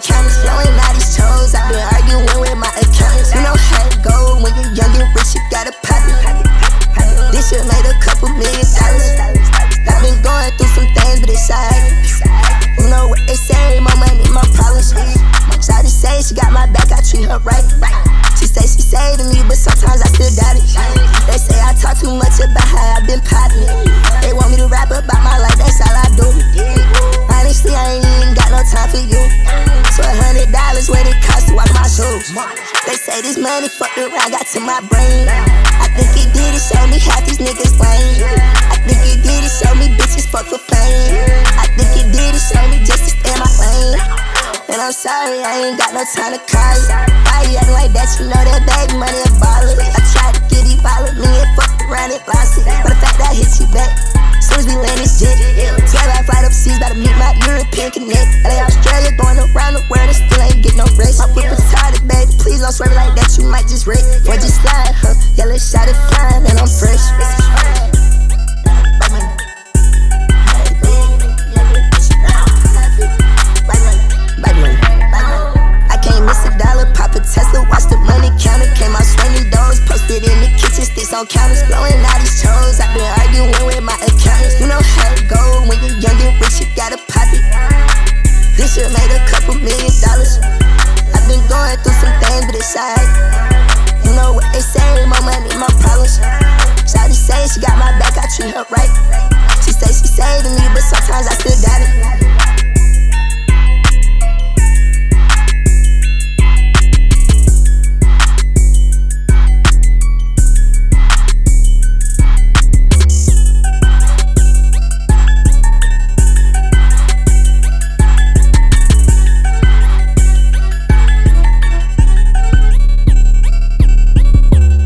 blowing out these toes. I've been arguing with my accountants. You know how it go when you're young and rich, you gotta pop it. This year made a couple million dollars. I've been going through some things, but it's alright. You know what they say, more money, more problems. Shawty say she got my back, I treat her right. She say she saving me, but sometimes I still doubt it. They say I talk too much about how I've been popping. They want me to rap about my life, that's all I do. Honestly, I ain't even got no time for you. They say this money fucked around, got to my brain. I think it did it, show me half these niggas lame. I think it did it, show me bitches fuck for fame. I think it did it, show me just to stay in my lane. And I'm sorry, I ain't got no time to call you. Why you acting like that? You know that baby money a baller. I tried to get you followed me and fucked around and lost it. But the fact that I hit you back, soon as we land this jet. 12 hour flight overseas, about to meet my European connect. Just slide, huh? Let's shot it flying, and I'm fresh. I can't miss a dollar, pop a Tesla, watch the money counter. Came out swinging doors, posted in the kitchen, sticks on counters, blowing out these toes. I've been arguing with my accountants. You know how it go when you're young and rich, you gotta pop it. This year made a couple million dollars. I've been going through some things, but it's alright. Know say, more money, more problems. Shawty say she got my back, I treat her right.